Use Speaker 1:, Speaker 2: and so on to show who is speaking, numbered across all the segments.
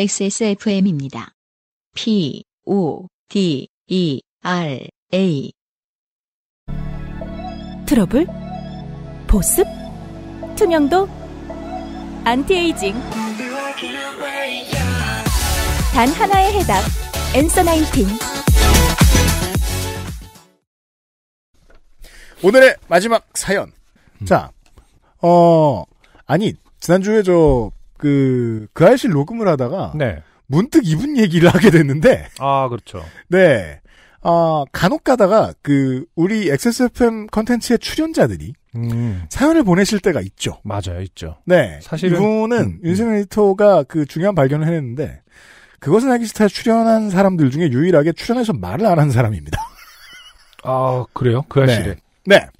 Speaker 1: XSFM입니다. P, O, D, E, R, A.
Speaker 2: 트러블? 보습? 투명도? 안티에이징. 단 하나의 해답. 엔서 나인틴.
Speaker 3: 오늘의 마지막 사연. 자, 어, 아니, 지난주에 저, 그, 그 알실 녹음을 하다가,
Speaker 4: 네.
Speaker 3: 문득 이분 얘기를 하게 됐는데,
Speaker 4: 아, 그렇죠.
Speaker 3: 네. 어, 간혹 가다가, 그, 우리 XSFM 컨텐츠의 출연자들이
Speaker 4: 음,
Speaker 3: 사연을 보내실 때가 있죠.
Speaker 4: 맞아요, 있죠.
Speaker 3: 네.
Speaker 4: 사실은-
Speaker 3: 이분은
Speaker 4: 음, 음.
Speaker 3: 윤세민 에디터가 그 중요한 발견을 해냈는데, 그것은 알기 싫다 출연한 사람들 중에 유일하게 출연해서 말을 안 한 사람입니다.
Speaker 4: 아, 그래요? 그 알실에.
Speaker 3: 네.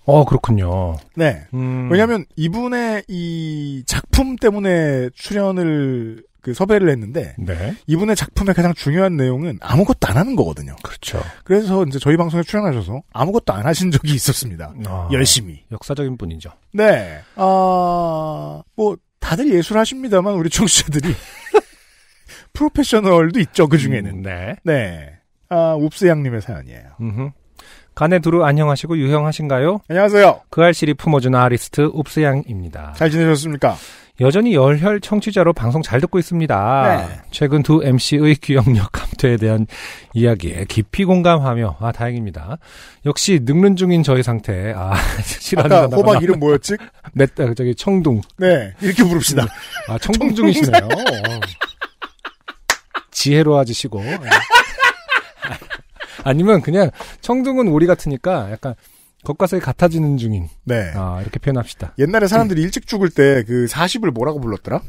Speaker 4: 어, 그렇군요.
Speaker 3: 네.
Speaker 4: 음,
Speaker 3: 왜냐하면 이분의 이 작품 때문에 출연을 그 섭외를 했는데
Speaker 4: 네.
Speaker 3: 이분의 작품의 가장 중요한 내용은 아무것도 안 하는 거거든요.
Speaker 4: 그렇죠.
Speaker 3: 그래서 이제 저희 방송에 출연하셔서 아무것도 안 하신 적이 있었습니다.
Speaker 4: 아,
Speaker 3: 열심히.
Speaker 4: 역사적인 분이죠.
Speaker 3: 네. 아, 뭐 다들 예술하십니다만 우리 청취자들이 프로페셔널도 있죠 그 중에는.
Speaker 4: 음, 네.
Speaker 3: 네. 아, 웁스 양님의 사연이에요.
Speaker 4: 음흠. 간에 두루 안녕하시고 유형하신가요?
Speaker 3: 안녕하세요.
Speaker 4: 그 알실이 품어준 아리스트 옵스양입니다.
Speaker 3: 잘 지내셨습니까?
Speaker 4: 여전히 열혈 청취자로 방송 잘 듣고 있습니다.
Speaker 3: 네.
Speaker 4: 최근 두 MC의 기억력 감퇴에 대한 이야기에 깊이 공감하며 아 다행입니다. 역시 늙는 중인 저희 상태 아 싫어하는
Speaker 3: 아까 호박
Speaker 4: 나-
Speaker 3: 이름 뭐였지?
Speaker 4: 몇 아, 저기 청둥
Speaker 3: 네. 이렇게 부릅시다.
Speaker 4: 아 청둥 중이시네요. 어. 지혜로워지시고 예. 아니면 그냥 청둥은 오리 같으니까 약간 겉과속이 같아지는 중인
Speaker 3: 네.
Speaker 4: 아 이렇게 표현합시다.
Speaker 3: 옛날에 사람들이 일찍 죽을 때 그 40을 뭐라고 불렀더라?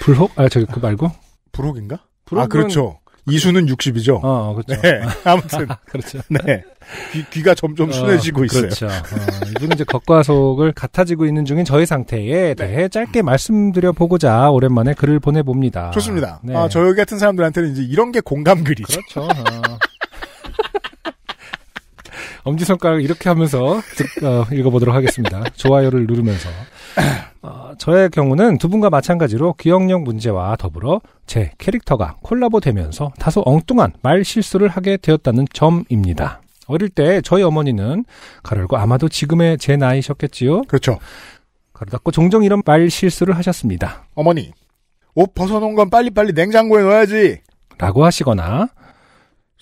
Speaker 4: 불혹 아 저기 그 말고
Speaker 3: 불혹인가? 아,
Speaker 4: 불혹은-
Speaker 3: 그렇죠. 이수는 60이죠.
Speaker 4: 어, 어 그렇죠.
Speaker 3: 네. 아무튼,
Speaker 4: 그렇죠.
Speaker 3: 네. 귀, 가 점점 순해지고
Speaker 4: 어,
Speaker 3: 있어요.
Speaker 4: 그렇죠. 어, 이분은 이제 겉과 속을 같아지고 있는 중인 저의 상태에 대해 짧게 말씀드려 보고자 오랜만에 글을 보내봅니다.
Speaker 3: 좋습니다.
Speaker 4: 네.
Speaker 3: 아, 저희 같은 사람들한테는 이제 이런 게 공감글이죠.
Speaker 4: 그렇죠. 어. 엄지손가락 이렇게 하면서 듣- 어, 읽어보도록 하겠습니다. 좋아요를 누르면서. 어, 저의 경우는 두 분과 마찬가지로 기억력 문제와 더불어 제 캐릭터가 콜라보 되면서 다소 엉뚱한 말 실수를 하게 되었다는 점입니다. 어릴 때 저희 어머니는 가르고 아마도 지금의 제 나이셨겠지요?
Speaker 3: 그렇죠.
Speaker 4: 가로 닫고 종종 이런 말 실수를 하셨습니다.
Speaker 3: 어머니, 옷 벗어놓은 건 빨리빨리 냉장고에 넣어야지.
Speaker 4: 라고 하시거나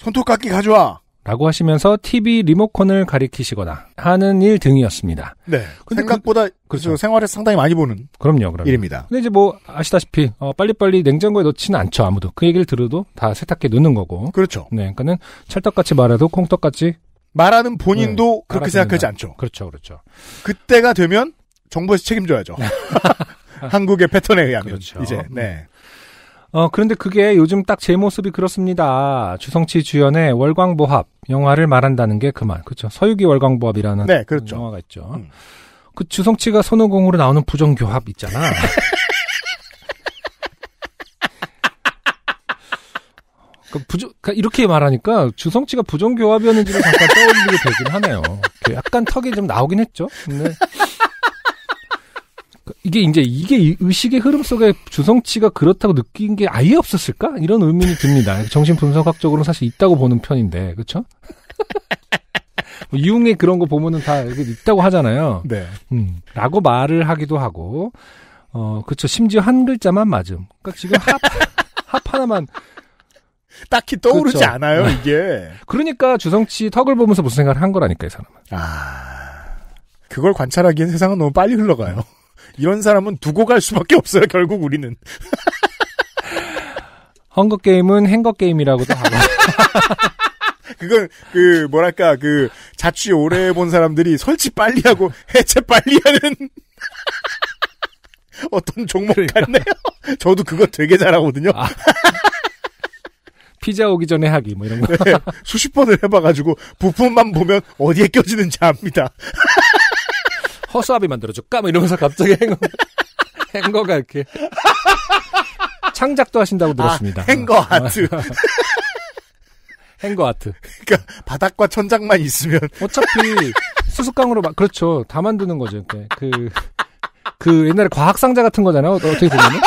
Speaker 3: 손톱깎이 가져와.
Speaker 4: 라고 하시면서 TV 리모컨을 가리키시거나 하는 일 등이었습니다.
Speaker 3: 네. 생각보다 그렇죠. 생활에서 상당히 많이 보는
Speaker 4: 그럼요, 그럼요.
Speaker 3: 일입니다.
Speaker 4: 근데 이제 뭐 아시다시피 어, 빨리빨리 냉장고에 넣지는 않죠 아무도 그 얘기를 들어도 다 세탁기에 넣는 거고
Speaker 3: 그렇죠.
Speaker 4: 네 그러니까는 찰떡같이 말해도 콩떡같이
Speaker 3: 말하는 본인도
Speaker 4: 네,
Speaker 3: 그렇게. 생각하지 않죠.
Speaker 4: 그렇죠 그렇죠
Speaker 3: 그때가 되면 정부에서 책임져야죠. 한국의 패턴에 의하면
Speaker 4: 그렇죠.
Speaker 3: 이제 네.
Speaker 4: 어 그런데 그게 요즘 딱 제 모습이 그렇습니다 주성치 주연의 월광보합 영화를 말한다는 게그말 그렇죠 서유기 월광보합이라는
Speaker 3: 네, 그렇죠.
Speaker 4: 영화가 있죠
Speaker 3: 음.
Speaker 4: 그 주성치가 손오공으로 나오는 부정교합 있잖아 그 부정, 그러니까 이렇게 말하니까 주성치가 부정교합이었는지를 잠깐 떠올리게 되긴 하네요. 그 약간 턱이 좀 나오긴 했죠. 근데 그 이게 이제 이게 이 의식의 흐름 속에 주성치가 그렇다고 느낀 게 아예 없었을까? 이런 의문이 듭니다. 정신 분석학적으로는 사실 있다고 보는 편인데, 그렇죠? 뭐 이웅의 그런 거 보면은 다 있다고 하잖아요.
Speaker 3: 네.
Speaker 4: 음, 라고 말을 하기도 하고, 어, 그쵸. 심지어 한 글자만 맞음. 그러니까 지금 합, 합 하나만
Speaker 3: 딱히 떠오르지
Speaker 4: 그렇죠.
Speaker 3: 않아요, 이게.
Speaker 4: 그러니까 주성치 턱을 보면서 무슨 생각을 한 거라니까 이 사람은.
Speaker 3: 아. 그걸 관찰하기엔 세상은 너무 빨리 흘러가요. 이런 사람은 두고 갈 수밖에 없어요, 결국 우리는.
Speaker 4: 헝거 게임은 행거 게임이라고도 하고.
Speaker 3: 그건, 그, 뭐랄까, 그, 자취 오래 해본 사람들이 설치 빨리 하고 해체 빨리 하는 어떤 종목 같네요. 저도 그거 되게 잘하거든요.
Speaker 4: 아. 피자 오기 전에 하기 뭐 이런 거.
Speaker 3: 네, 수십 번을 해봐가지고 부품만 보면 어디에 껴지는지 압니다.
Speaker 4: 허수아비 만들어줄까? 뭐 이러면서 갑자기 행거 행거가 이렇게 창작도 하신다고 들었습니다.
Speaker 3: 아, 행거 아트.
Speaker 4: 행거 아트.
Speaker 3: 그러니까 바닥과 천장만 있으면
Speaker 4: 어차피 수수깡으로 막 그렇죠. 다 만드는 거죠. 그, 그, 그 옛날에 과학 상자 같은 거잖아요. 어, 어떻게 보면은.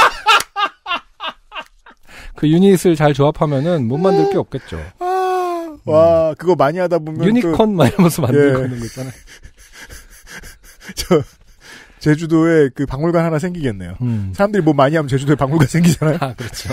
Speaker 4: 그 유닛을 잘 조합하면은 못 만들 게 없겠죠.
Speaker 3: 아, 와, 그거 많이 하다 보면 또
Speaker 4: 유니콘 막 이러면서 만들고
Speaker 3: 예.
Speaker 4: 있는 거 있잖아요.
Speaker 3: 저 제주도에 그 박물관 하나 생기겠네요.
Speaker 4: 음.
Speaker 3: 사람들이 뭐 많이 하면 제주도에 박물관 생기잖아요.
Speaker 4: 아, 그렇죠.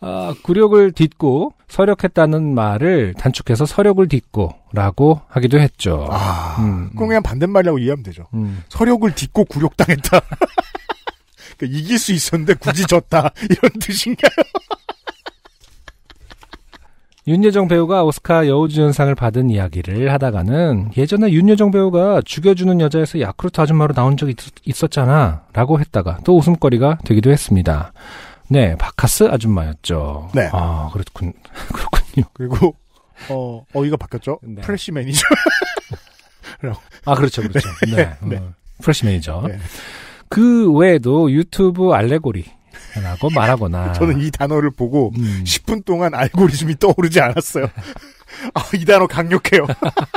Speaker 4: 아, 굴욕을 딛고 서력했다는 말을 단축해서 서력을 딛고라고 하기도 했죠.
Speaker 3: 아,
Speaker 4: 음,
Speaker 3: 그건 그냥 반대말이라고 이해하면 되죠.
Speaker 4: 음.
Speaker 3: 서력을 딛고 굴욕당했다. 그러니까 이길 수 있었는데 굳이 졌다. 이런 뜻인가요?
Speaker 4: 윤여정 배우가 오스카 여우주연상을 받은 이야기를 하다가는 예전에 윤여정 배우가 죽여주는 여자에서 야쿠르트 아줌마로 나온 적이 있, 었잖아 라고 했다가 또 웃음거리가 되기도 했습니다. 네, 바카스 아줌마였죠.
Speaker 3: 네.
Speaker 4: 아, 그렇군, 그렇군요.
Speaker 3: 그리고 어 어이가 바뀌었죠.
Speaker 4: 네.
Speaker 3: 프레시 매니저.
Speaker 4: 아, 그렇죠, 그렇죠. 네.
Speaker 3: 네.
Speaker 4: 어, fresh 매니저.
Speaker 3: 네.
Speaker 4: 그 외에도 유튜브 알레고리 라고 말하거나.
Speaker 3: 저는 이 단어를 보고
Speaker 4: 음,
Speaker 3: 10분 동안 알고리즘이 떠오르지 않았어요. 아, 이 단어 강력해요.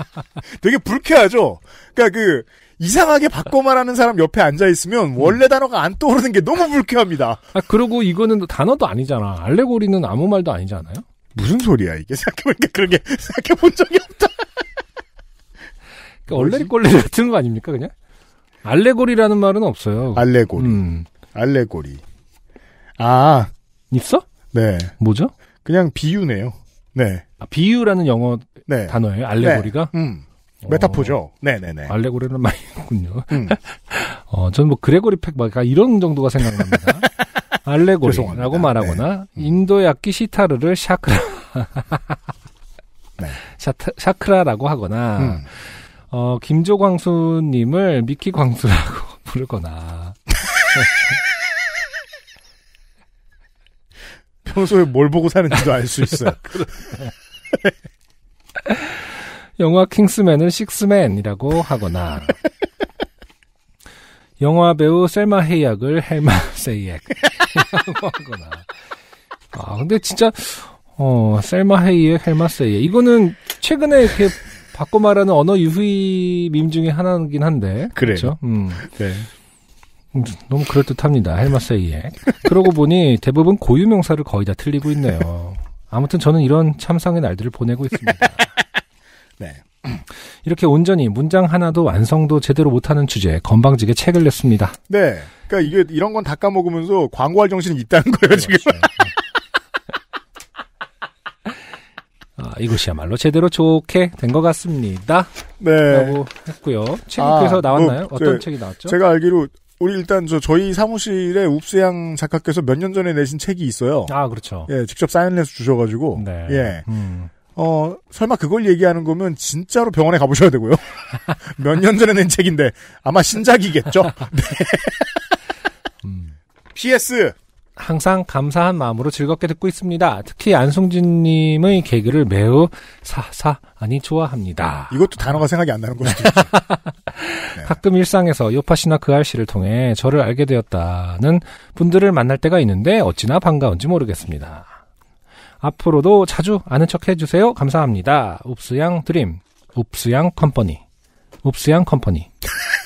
Speaker 3: 되게 불쾌하죠? 그러니까 그, 이상하게 바꿔 말하는 사람 옆에 앉아 있으면 원래 단어가 안 떠오르는 게 너무 불쾌합니다.
Speaker 4: 아, 그리고 이거는 단어도 아니잖아. 알레고리는 아무 말도 아니잖아요.
Speaker 3: 무슨 소리야, 이게? 생각해보니까 그러게 생각해 본 적이 없다.
Speaker 4: 그러니까 얼레리 꼴레리 같은 거 아닙니까, 그냥? 알레고리라는 말은 없어요.
Speaker 3: 알레고리.
Speaker 4: 음.
Speaker 3: 알레고리. 아,
Speaker 4: 있어?
Speaker 3: 네.
Speaker 4: 뭐죠?
Speaker 3: 그냥 비유네요. 네.
Speaker 4: 아, 비유라는 영어
Speaker 3: 네.
Speaker 4: 단어예요. 알레고리가?
Speaker 3: 음. 메타포죠. 네네네.
Speaker 4: 어, 알레고리는 많이 있군요.
Speaker 3: 음.
Speaker 4: 어, 저는 뭐 그레고리 팩, 막 이런 정도가 생각납니다. 알레고리라고
Speaker 3: 죄송합니다.
Speaker 4: 말하거나,
Speaker 3: 네.
Speaker 4: 인도의 악기 시타르를 샤크라,
Speaker 3: 네.
Speaker 4: 샤트, 샤크라라고 하거나,
Speaker 3: 음.
Speaker 4: 어, 김조 광수님을 미키 광수라고 부르거나,
Speaker 3: 평소에 뭘 보고 사는지도 알 수 있어요.
Speaker 4: 영화 킹스맨을 식스맨이라고 하거나, 영화 배우 셀마 헤이약을 헬마 세이액이라고 하거나. 아, 근데 진짜, 어, 셀마 헤이액, 헬마 세이액. 이거는 최근에 이렇게 바꿔 말하는 언어 유희 밈 중에 하나긴 한데.
Speaker 3: 그래요.
Speaker 4: 그렇죠? 음,
Speaker 3: 네.
Speaker 4: 음, 너무 그럴듯합니다. 헬마 세이액. 그러고 보니 대부분 고유명사를 거의 다 틀리고 있네요. 아무튼 저는 이런 참상의 날들을 보내고 있습니다.
Speaker 3: 네.
Speaker 4: 이렇게 온전히 문장 하나도 완성도 제대로 못하는 주제에 건방지게 책을 냈습니다.
Speaker 3: 네. 그러니까 이게 이런 건 다 까먹으면서 광고할 정신이 있다는 거예요, 지금.
Speaker 4: 아, 이것이야말로 제대로 좋게 된 것 같습니다.
Speaker 3: 네.
Speaker 4: 라고 했고요. 책이
Speaker 3: 아,
Speaker 4: 그래서 나왔나요?
Speaker 3: 뭐,
Speaker 4: 어떤
Speaker 3: 네.
Speaker 4: 책이 나왔죠?
Speaker 3: 제가 알기로 우리 일단 저 저희 사무실에 웁스양 작가께서 몇 년 전에 내신 책이 있어요.
Speaker 4: 아, 그렇죠.
Speaker 3: 예, 직접 사인해서 주셔가지고.
Speaker 4: 네.
Speaker 3: 예.
Speaker 4: 음.
Speaker 3: 어, 설마 그걸 얘기하는 거면 진짜로 병원에 가보셔야 되고요. 몇 년 전에 낸 책인데 아마 신작이겠죠. 네.
Speaker 4: 음.
Speaker 3: PS.
Speaker 4: 항상 감사한 마음으로 즐겁게 듣고 있습니다. 특히 안송진님의 개그를 매우 사사 아니 좋아합니다.
Speaker 3: 이것도 단어가 생각이 안 나는 거죠. 네.
Speaker 4: 가끔 일상에서 요파시나 그 알씨를 통해 저를 알게 되었다는 분들을 만날 때가 있는데 어찌나 반가운지 모르겠습니다. 앞으로도 자주 아는 척 해주세요. 감사합니다. 읍스양 드림, 읍스양 컴퍼니, 읍스양 컴퍼니.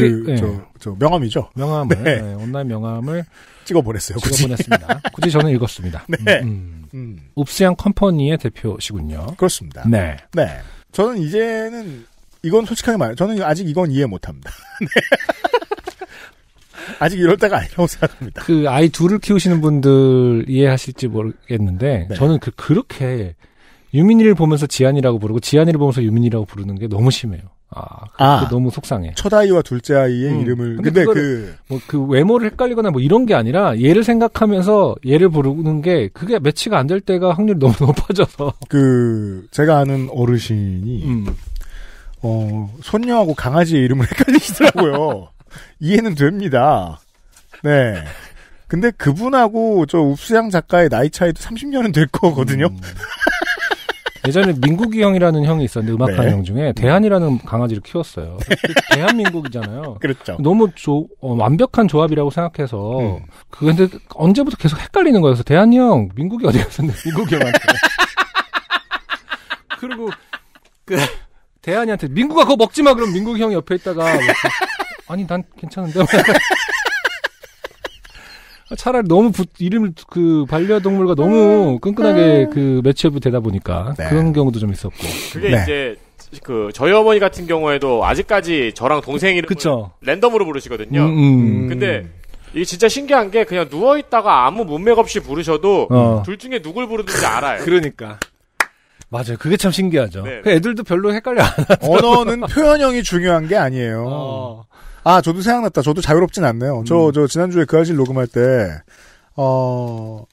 Speaker 3: 그,
Speaker 4: 예.
Speaker 3: 저, 저, 명함이죠.
Speaker 4: 명함을
Speaker 3: 네.
Speaker 4: 네, 온라인 명함을
Speaker 3: 찍어보냈어요, 굳이.
Speaker 4: 찍어보냈습니다. 굳이 저는 읽었습니다.
Speaker 3: 네.
Speaker 4: 음,
Speaker 3: 음,
Speaker 4: уп스양 컴퍼니의 대표시군요.
Speaker 3: 그렇습니다.
Speaker 4: 네.
Speaker 3: 네. 저는 이제는, 이건 솔직하게 말해요. 저는 아직 이건 이해 못 합니다. 네. 아직 이럴 때가 아니라고 생각합니다.
Speaker 4: 그 아이 둘을 키우시는 분들 이해하실지 모르겠는데
Speaker 3: 네.
Speaker 4: 저는 그 그렇게 유민이를 보면서 지안이라고 부르고 지안이를 보면서 유민이라고 부르는 게 너무 심해요. 아,
Speaker 3: 아.
Speaker 4: 너무 속상해.
Speaker 3: 첫 아이와 둘째 아이의
Speaker 4: 음.
Speaker 3: 이름을.
Speaker 4: 근데
Speaker 3: 근데,
Speaker 4: 그거를-
Speaker 3: 그,
Speaker 4: 뭐 그 외모를 헷갈리거나 뭐 이런 게 아니라 얘를 생각하면서 얘를 부르는 게 그게 매치가 안 될 때가 확률이 너무 높아져서.
Speaker 3: 그, 제가 아는 어르신이,
Speaker 4: 음.
Speaker 3: 어, 손녀하고 강아지의 이름을 헷갈리시더라고요. 이해는 됩니다. 네. 근데 그분하고 저 웁스양 작가의 나이 차이도 30년은 될 거거든요.
Speaker 4: 음. 예전에 민국이 형이라는 형이 있었는데 음악하는
Speaker 3: 네.
Speaker 4: 형 중에 대한이라는 강아지를 키웠어요. 대한민국이잖아요.
Speaker 3: 그렇죠.
Speaker 4: 너무 조- 어, 완벽한 조합이라고 생각해서
Speaker 3: 음.
Speaker 4: 그 근데 언제부터 계속 헷갈리는 거여서 대한이 형 민국이 어디 갔었는데 민국이 형한테 그리고 그 대한이한테 민국아 그거 먹지 마 그럼 민국이 형이 옆에 있다가 뭐, 아니 난 괜찮은데 차라리 너무 부- 이름을 그 반려동물과 너무 끈끈하게 그 매치업이 되다 보니까
Speaker 3: 네.
Speaker 4: 그런 경우도 좀 있었고.
Speaker 5: 그게
Speaker 3: 네.
Speaker 5: 이제 그 저희 어머니 같은 경우에도 아직까지 저랑 동생 이름을
Speaker 4: 그쵸.
Speaker 5: 랜덤으로 부르시거든요.
Speaker 4: 음, 음.
Speaker 5: 근데 이게 진짜 신기한 게 그냥 누워 있다가 아무 문맥 없이 부르셔도
Speaker 4: 어.
Speaker 5: 둘 중에 누굴 부르든지 알아요.
Speaker 4: 그러니까. 맞아요. 그게 참 신기하죠.
Speaker 5: 네.
Speaker 4: 그 애들도 별로 헷갈려 안
Speaker 3: 언어는 표현형이 중요한 게 아니에요.
Speaker 4: 어.
Speaker 3: 아, 저도 생각났다. 저도 자유롭진 않네요. 저, 저, 지난주에 그 아실 녹음할 때, 어,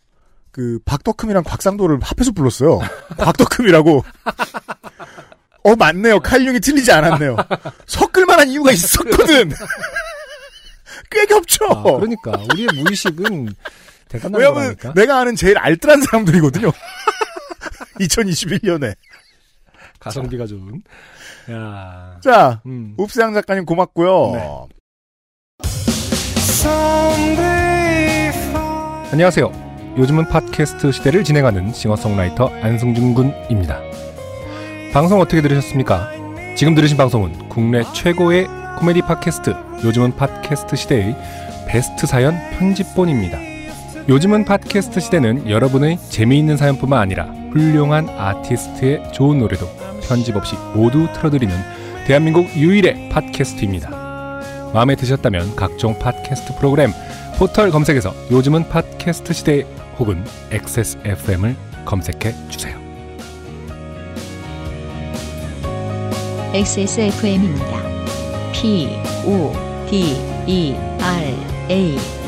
Speaker 3: 그, 박덕흠이랑 곽상도를 합해서 불렀어요. 곽덕흠이라고. 어, 맞네요. 칼륨이 틀리지 않았네요. 섞을 만한 이유가 있었거든. 꽤 겹쳐.
Speaker 4: 아, 그러니까 우리의 무의식은 대단한
Speaker 3: 왜냐면
Speaker 4: 거라니까.
Speaker 3: 내가 아는 제일 알뜰한 사람들이거든요. 2021년에.
Speaker 4: 가성비가 좋은. 야.
Speaker 3: 자,
Speaker 4: 음.
Speaker 3: 읍세양 작가님 고맙고요.
Speaker 4: 네. 안녕하세요. 요즘은 팟캐스트 시대를 진행하는 싱어송라이터 안승준 군입니다. 방송 어떻게 들으셨습니까? 지금 들으신 방송은 국내 최고의 코미디 팟캐스트 요즘은 팟캐스트 시대의 베스트 사연 편집본입니다. 요즘은 팟캐스트 시대는 여러분의 재미있는 사연뿐만 아니라 훌륭한 아티스트의 좋은 노래도 편집 없이 모두 틀어드리는 대한민국 유일의 팟캐스트입니다. 마음에 드셨다면 각종 팟캐스트 프로그램 포털 검색에서 요즘은 팟캐스트 시대 혹은 XSFM을 검색해 주세요.
Speaker 1: XSFM입니다. P, O, D, E, R, A.